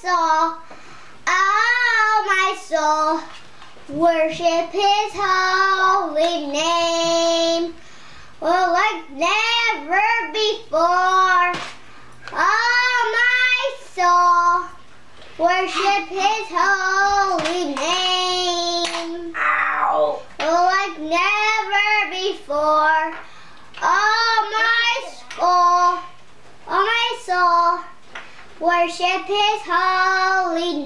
soul, oh my soul, worship his holy name. Oh, like never before, oh my soul, worship his holy name. Ow! Oh, like never before. Oh, my soul, oh, my soul, worship his holy name.